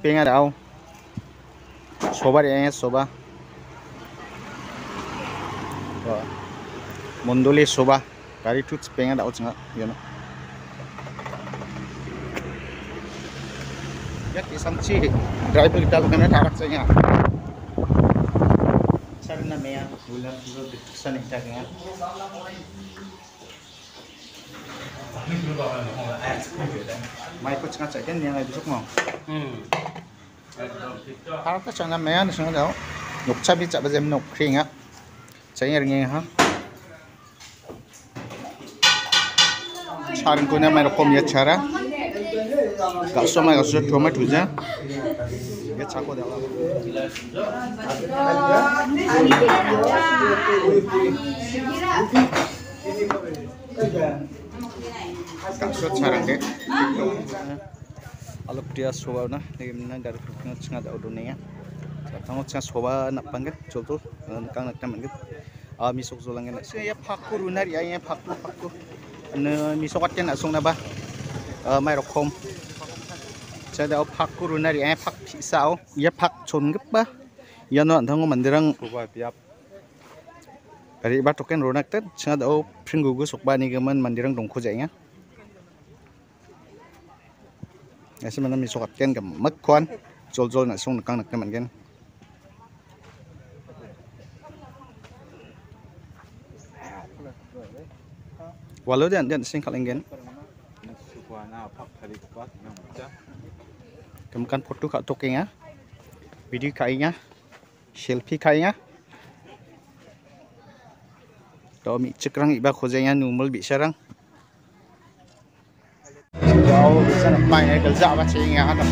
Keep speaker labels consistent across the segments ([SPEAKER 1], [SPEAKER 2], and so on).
[SPEAKER 1] pengen tau sobat ya sobat mondole sobat kari tuh pengen tau cengak ya no. Ya kisam si driver kita lakukan ya tarak saja sarana meyak bulan juga diperiksa nih tak ya kita kena mai ko cengak cek kan yang ada besok mau tarak tu sana meya ni sana dah nuk cabi cak bazem nuk kering ah saya ringi ha 차는 그냥 말 꼼이야 차라 가소마 가서 토마토 자 이게 자꾸 내가 가서 차랑 게 alok dia soba na ni na gar kang chinga da odone ya kang chinga soba na pang ge chol kang na tam ge a mi sok zolang na se ya phakku runar ya ya phakku phakku ne mi sok at na song na ba. A mai rok khom cha da phakku runar ya phak phi sao? Ya phak chon ge ba. Ya no thang mandirang
[SPEAKER 2] Kuba piap.
[SPEAKER 1] Kari ba token ronak tet chinga da o pringu gu ba ni ge man mandirang dong kho jai ya Nasi mana misukat ken ke mekon. jol jol nak sung nekang nek teman ken. Walau dia dia
[SPEAKER 2] singkat
[SPEAKER 1] enggen. Kemudian foto kat tokengnya. Video kainya. Selfie kainya. Ah. Tau mi cekrang iba khojanya ah, numul bi serang Sarap mga idol. Sa kapatid nga ano?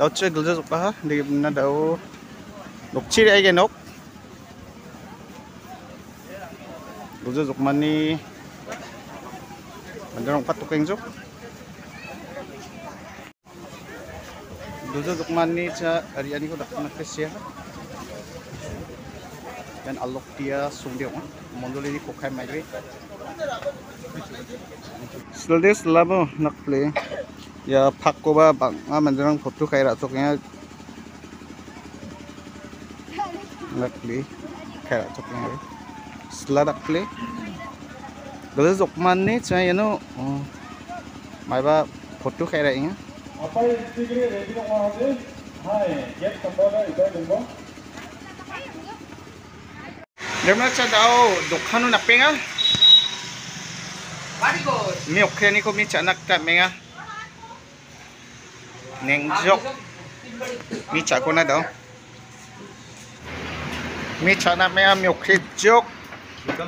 [SPEAKER 1] daw che gulja jok ha de na daw nok chi ai ge nok gulja jok mani mandarong patuk eng jok gulja jok mani cha ari ani ko dak na kesia dan alok dia sungdeong mondoli ko khai magre Selalu selama nak play. Ya phak ko ba bang ma man rang photo khai ra chok ya nak play khai ra chok ya setelah nak play gale jok man ni cha ya no mai ba photo khai ra ya
[SPEAKER 2] apa tigre ready ko ase hai get tambara ida dumbo
[SPEAKER 1] Derma cha dao dokhanu nak penga
[SPEAKER 3] Very good.
[SPEAKER 1] mi okhe ni ko mi cha nak ta menga neng jok mi cha ko na dao mi cha na menga mi okhe jok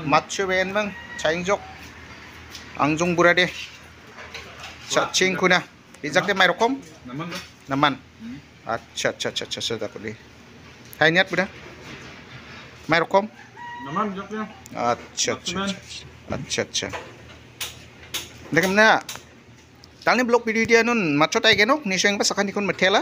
[SPEAKER 1] matchu ben bang chaing jok angjong burada cha ching kuna bijak de mai rokom
[SPEAKER 2] naman ba
[SPEAKER 1] naman acha acha acha acha acha takuli hai niat buda mai rokom
[SPEAKER 2] naman jak ya
[SPEAKER 1] अच्छा अच्छा अच्छा अच्छा देखम ना তাৰ ব্লগ ভিডিঅ' এতিয়া মাত্ৰ তাইকে ন নিশ্চয় সাক্ষাৎ এখন মঠিয়ালা